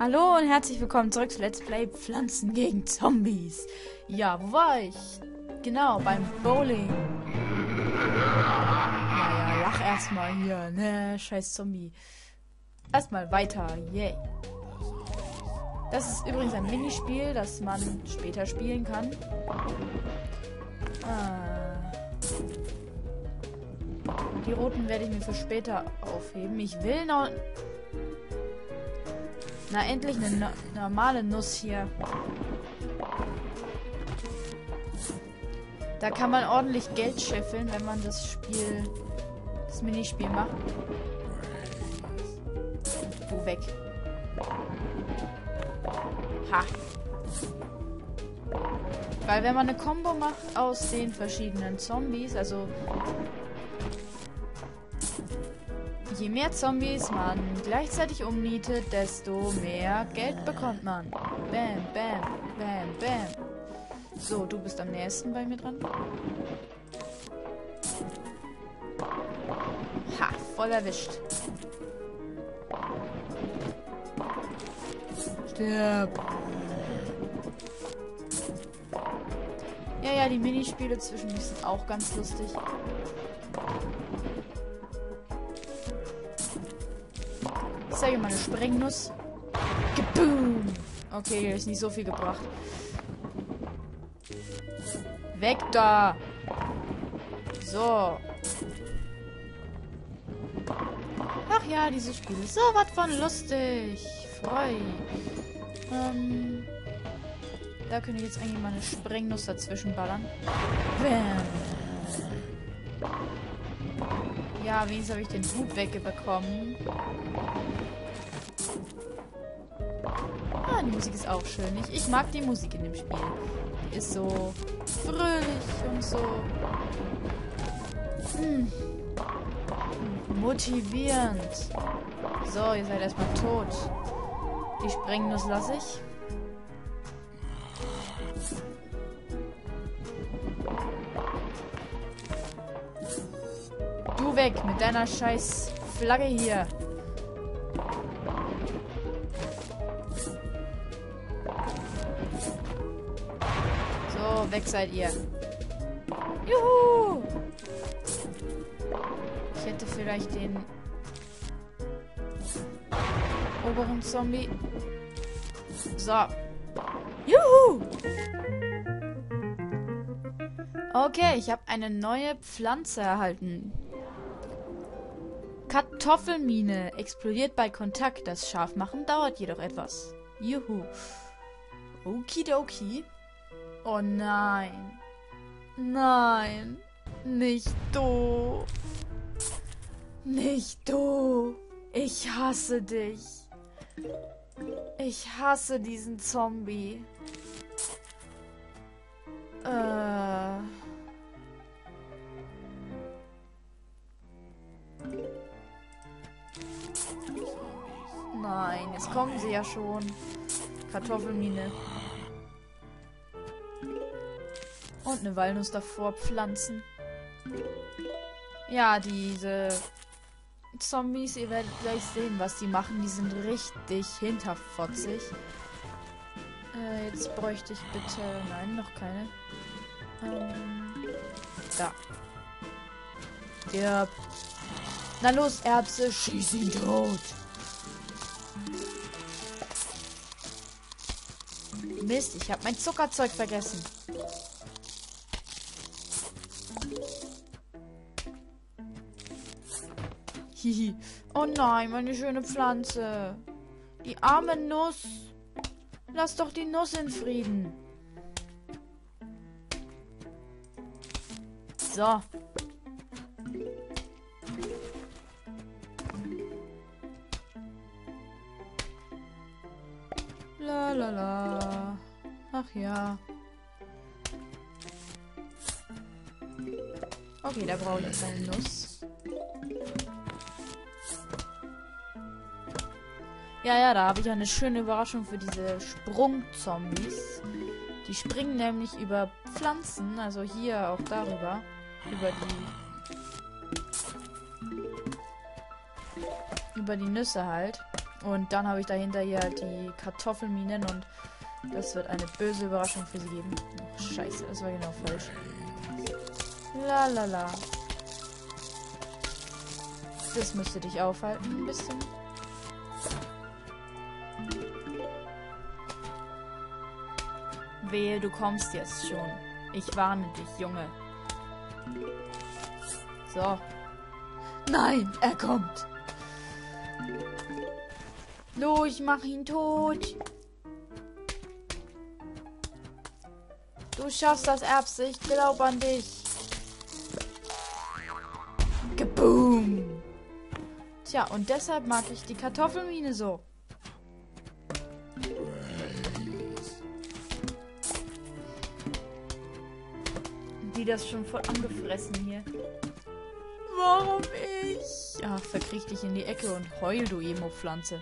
Hallo und herzlich willkommen zurück zu Let's Play Pflanzen gegen Zombies. Ja, wo war ich? Genau, beim Bowling. Naja, lach erstmal hier, ne? Scheiß Zombie. Erstmal weiter, yay. Das ist übrigens ein Minispiel, das man später spielen kann. Ah. Die roten werde ich mir für später aufheben. Ich will noch na, endlich eine no normale Nuss hier. Da kann man ordentlich Geld scheffeln, wenn man das Spiel, das Minispiel macht. Wo weg? Ha. Weil wenn man eine Combo macht aus den verschiedenen Zombies, also Je mehr Zombies man gleichzeitig umnietet, desto mehr Geld bekommt man. Bam, bam, bam, bam. So, du bist am nächsten bei mir dran. Ha, voll erwischt. Stirb. Ja, ja, die Minispiele zwischen sind auch ganz lustig. Zeige meine Sprengnuss. Geboom. Okay, ist nicht so viel gebracht. Weg da. So. Ach ja, dieses Spiel ist so was von lustig. Freu. Ähm, da könnte ich jetzt eigentlich mal eine Sprengnuss dazwischen ballern. Bam. Ja, wenigstens habe ich den Hut wegbekommen. Ah, die Musik ist auch schön. Ich, ich mag die Musik in dem Spiel. Die ist so fröhlich und so hm, motivierend. So, ihr seid erstmal tot. Die Sprengnuss lasse ich. Weg mit deiner scheiß Flagge hier. So, weg seid ihr. Juhu! Ich hätte vielleicht den oberen Zombie. So. Juhu! Okay, ich habe eine neue Pflanze erhalten. Kartoffelmine explodiert bei Kontakt. Das Scharfmachen dauert jedoch etwas. Juhu. Okidoki. Oh nein. Nein. Nicht du. Nicht du. Ich hasse dich. Ich hasse diesen Zombie. Äh. Nein, jetzt kommen sie ja schon. Kartoffelmine. Und eine Walnuss davor pflanzen. Ja, diese Zombies, ihr werdet gleich sehen, was die machen. Die sind richtig hinterfotzig. Äh, jetzt bräuchte ich bitte... Nein, noch keine. Ähm, da. Der... Na los, Erbse, schieß ihn tot. Mist, ich habe mein Zuckerzeug vergessen. Hihi. Oh nein, meine schöne Pflanze. Die arme Nuss. Lass doch die Nuss in Frieden. So. La la la. Ach ja. Okay, da brauche ich jetzt eine Nuss. Ja, ja, da habe ich eine schöne Überraschung für diese Sprungzombies. Die springen nämlich über Pflanzen, also hier auch darüber. Über die. Über die Nüsse halt. Und dann habe ich dahinter hier die Kartoffelminen und das wird eine böse Überraschung für sie geben. Oh, scheiße, das war genau falsch. La la la. Das müsste dich aufhalten ein bisschen. Wehe, du kommst jetzt schon. Ich warne dich, Junge. So. Nein, er kommt. Lo, ich mach ihn tot. Du schaffst das, Erbse. Ich glaub an dich. Geboom. Tja, und deshalb mag ich die Kartoffelmine so. Die das schon voll angefressen hier. Warum ich? Ja, verkriech dich in die Ecke und heul, du Emo-Pflanze.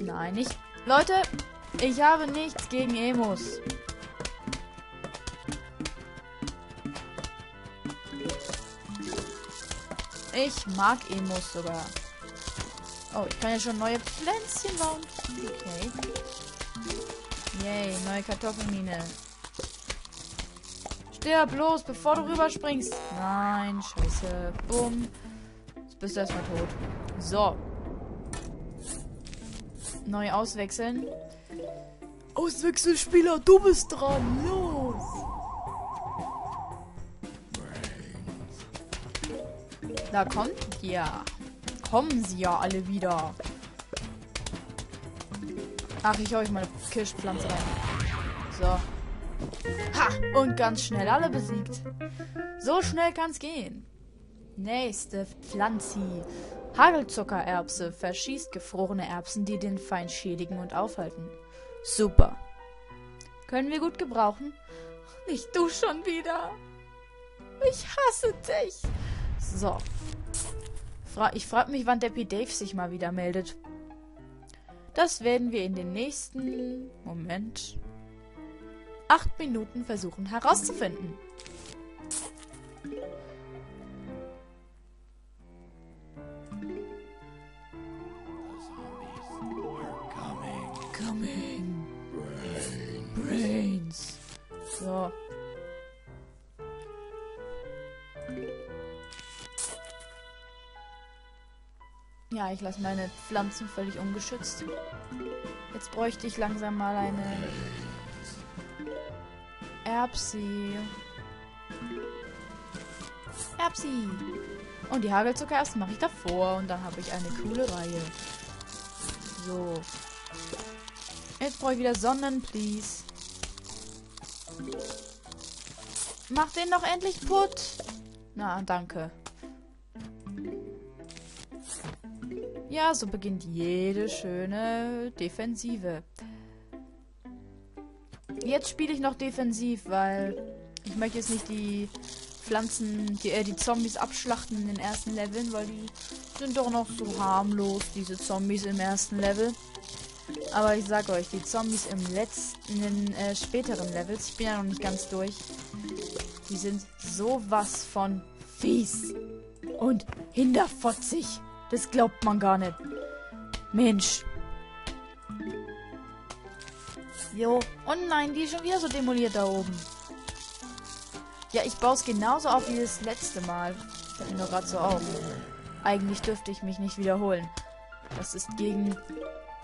Nein, nicht. Leute, ich habe nichts gegen Emos. Ich mag Emos sogar. Oh, ich kann ja schon neue Pflänzchen bauen. Okay. Yay, neue Kartoffelmine. Stirb los, bevor du rüberspringst. Nein, scheiße. Bumm. Jetzt bist du erstmal tot. So. Neu auswechseln. Auswechselspieler, du bist dran. Los. Da kommt ja. Kommen sie ja alle wieder. Ach, ich hau euch meine Kirschpflanze rein. So. Ha! Und ganz schnell alle besiegt. So schnell kann's gehen. Nächste Pflanze. Hagelzuckererbse verschießt gefrorene Erbsen, die den Feind schädigen und aufhalten. Super. Können wir gut gebrauchen? Nicht du schon wieder. Ich hasse dich. So. Ich frage mich, wann Deppy Dave sich mal wieder meldet. Das werden wir in den nächsten... Moment. Acht Minuten versuchen herauszufinden. Coming. Brains. So. Ja, ich lasse meine Pflanzen völlig ungeschützt. Jetzt bräuchte ich langsam mal eine Erbsi. Erbsi. Und die Hagelzucker erst mache ich davor und dann habe ich eine coole Reihe. So. Jetzt brauche ich wieder Sonnen, please. Mach den doch endlich putt. Na, danke. Ja, so beginnt jede schöne Defensive. Jetzt spiele ich noch defensiv, weil ich möchte jetzt nicht die Pflanzen, die, äh, die Zombies abschlachten in den ersten Leveln, weil die sind doch noch so harmlos, diese Zombies im ersten Level. Aber ich sag euch, die Zombies im letzten, in den äh, späteren Levels, ich bin ja noch nicht ganz durch, die sind sowas von fies und hinterfotzig. Das glaubt man gar nicht. Mensch. Jo. Oh nein, die ist schon wieder so demoliert da oben. Ja, ich baue es genauso auf wie das letzte Mal. Fällt mir gerade so auf. Eigentlich dürfte ich mich nicht wiederholen. Das ist gegen,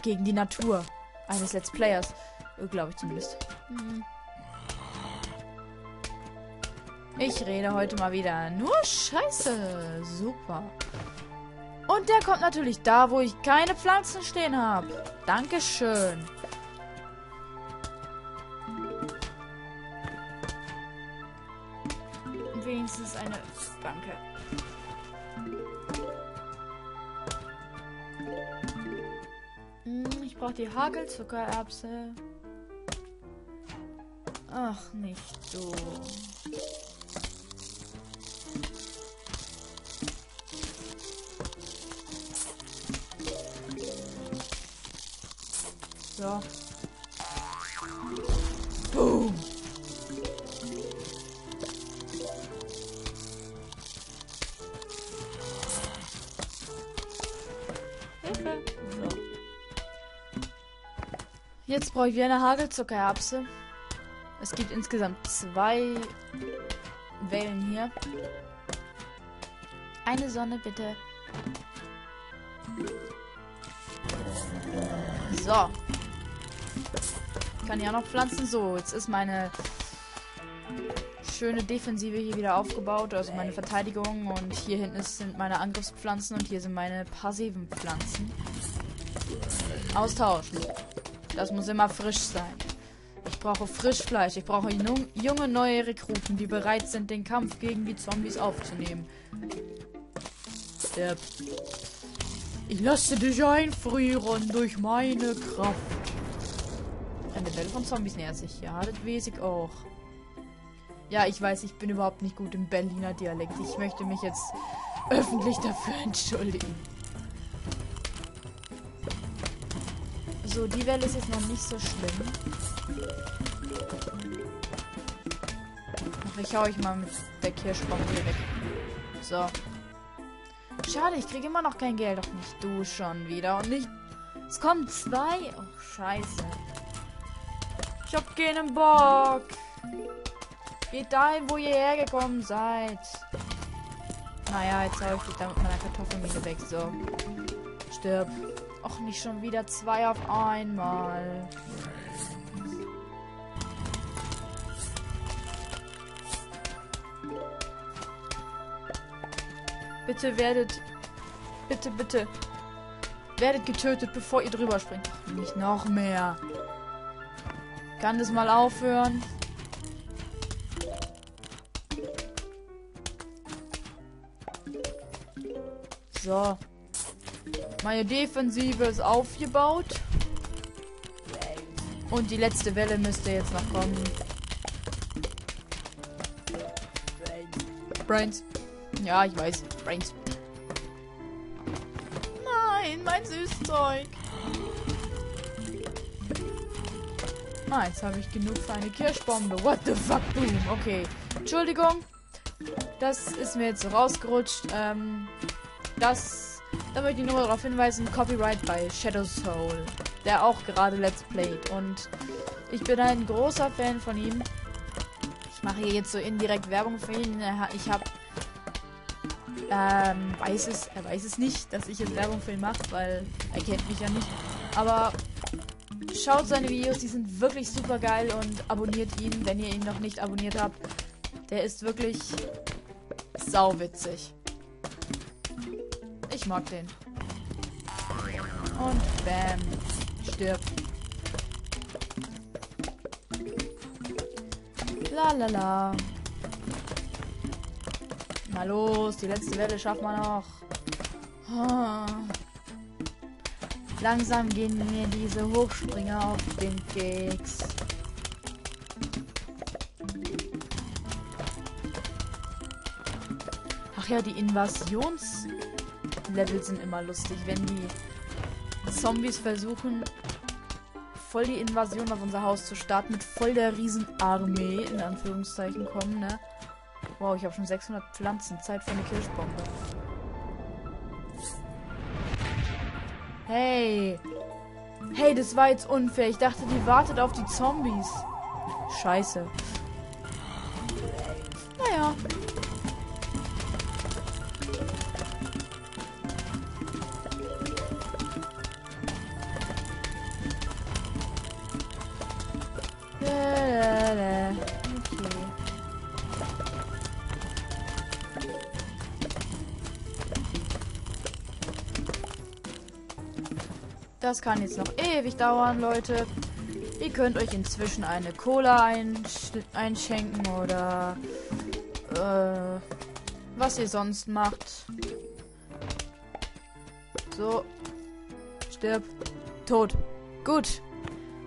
gegen die Natur eines Let's Players. Äh, Glaube ich zumindest. Hm. Ich rede heute mal wieder nur Scheiße. Super. Und der kommt natürlich da, wo ich keine Pflanzen stehen habe. Dankeschön. Wenigstens eine... Danke. Brauche die Hagelzuckererbse. Ach, nicht so. So. Jetzt brauche ich wieder eine Hagelzuckererbse. Es gibt insgesamt zwei Wellen hier. Eine Sonne bitte. So. Ich kann ja noch pflanzen. So, jetzt ist meine schöne Defensive hier wieder aufgebaut, also meine Verteidigung. Und hier hinten sind meine Angriffspflanzen und hier sind meine passiven Pflanzen. Austauschen. Das muss immer frisch sein. Ich brauche Frischfleisch. Ich brauche junge neue Rekruten, die bereit sind, den Kampf gegen die Zombies aufzunehmen. Stirb. Ich lasse dich einfrieren durch meine Kraft. Eine Welle von Zombies nähert sich. Ja, das weiß ich auch. Ja, ich weiß, ich bin überhaupt nicht gut im Berliner Dialekt. Ich möchte mich jetzt öffentlich dafür entschuldigen. So, die Welle ist jetzt noch nicht so schlimm. Ach, ich hau euch mal mit der Kirschbaum hier weg. So. Schade, ich kriege immer noch kein Geld. Doch nicht du schon wieder. Und nicht. Es kommen zwei. Oh, scheiße. Ich hab keinen Bock. Geht dahin, wo ihr hergekommen seid. Naja, jetzt hau ich dich da mit meiner Kartoffelmine weg. So. Stirb. Och, nicht schon wieder zwei auf einmal. Bitte werdet. Bitte, bitte. Werdet getötet, bevor ihr drüber springt. Ach, nicht noch mehr. Kann das mal aufhören? So. Meine Defensive ist aufgebaut. Und die letzte Welle müsste jetzt noch kommen. Brains. Ja, ich weiß. Brains. Nein, mein Süßzeug. Ah, jetzt habe ich genug für eine Kirschbombe. What the fuck, boom. Okay. Entschuldigung. Das ist mir jetzt rausgerutscht. Ähm, das da möchte ich nur darauf hinweisen, Copyright bei Shadow Soul, der auch gerade Let's Played. Und ich bin ein großer Fan von ihm. Ich mache hier jetzt so indirekt Werbung für ihn. Ich habe ähm, weiß es, er weiß es nicht, dass ich jetzt Werbung für ihn mache, weil er kennt mich ja nicht. Aber schaut seine Videos, die sind wirklich super geil und abonniert ihn, wenn ihr ihn noch nicht abonniert habt. Der ist wirklich sauwitzig. Ich mag den. Und bam. Stirb. La la la. Na los, die letzte Welle schaffen wir noch. Oh. Langsam gehen mir diese Hochspringer auf den Keks. Ach ja, die Invasions Level sind immer lustig, wenn die Zombies versuchen, voll die Invasion auf unser Haus zu starten, mit voll der Riesenarmee, in Anführungszeichen, kommen, ne? Wow, ich habe schon 600 Pflanzen. Zeit für eine Kirschbombe. Hey. Hey, das war jetzt unfair. Ich dachte, die wartet auf die Zombies. Scheiße. Naja. Das kann jetzt noch ewig dauern, Leute. Ihr könnt euch inzwischen eine Cola einsch einschenken oder äh, was ihr sonst macht. So. Stirb. Tot. Gut.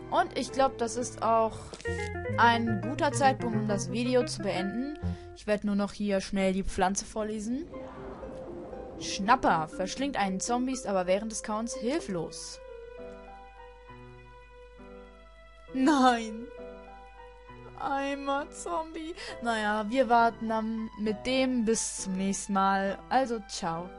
Und ich glaube, das ist auch ein guter Zeitpunkt, um das Video zu beenden. Ich werde nur noch hier schnell die Pflanze vorlesen. Schnapper verschlingt einen Zombies, aber während des Counts hilflos. Nein. Einmal Zombie. Naja, wir warten dann mit dem bis zum nächsten Mal. Also, ciao.